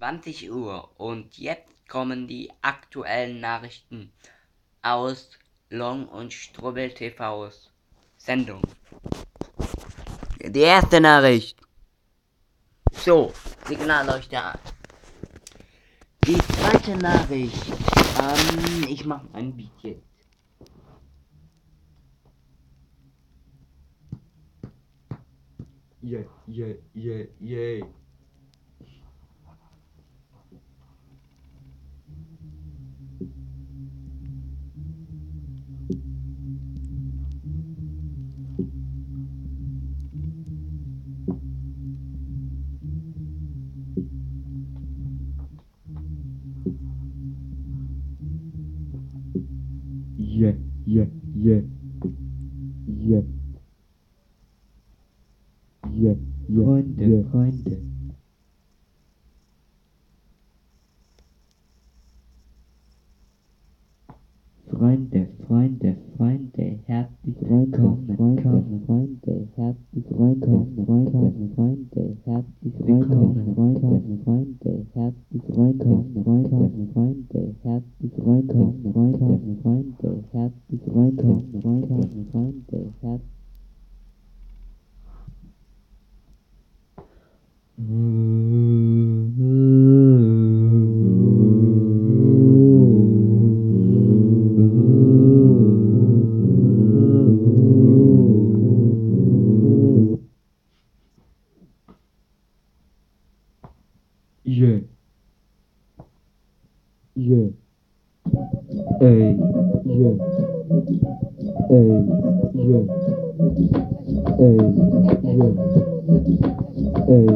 20 Uhr und jetzt kommen die aktuellen Nachrichten aus Long und Strubbel TVs Sendung. Die erste Nachricht. So, Signalleuchte an. Die zweite Nachricht. Ähm, ich mache ein Beat jetzt. Yeah, yeah, yeah, yeah. Yeah, yeah, yeah. Yeah. Yeah, yeah, Freunde, yeah. Freunde. Freunde, Freunde, Freunde, herzlich willkommen, Freunde, Freunde, herzlich Freunde, Freunde, Freunde, herzlich willkommen, Freunde, Freunde, herzlich Freunde, Freunde, Freunde, herzlich Freunde, Freunde, Freunde, Yeah. Yeah. Ey, yeah. Ey, yeah. Ey, yeah. Ey.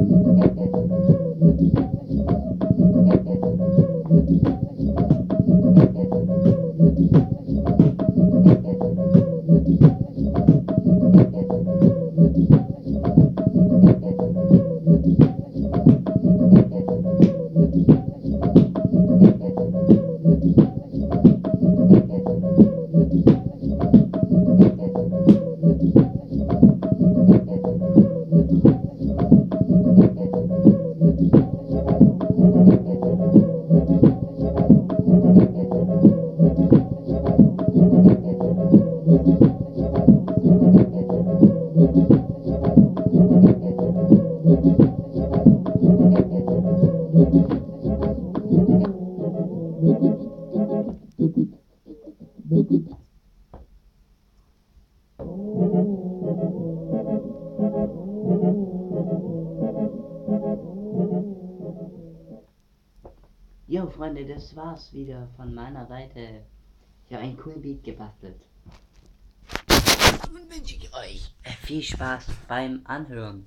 Jo, Freunde, das war's wieder von meiner Seite. Ich habe einen coolen Beat gebastelt. Damit wünsche ich euch viel Spaß beim Anhören.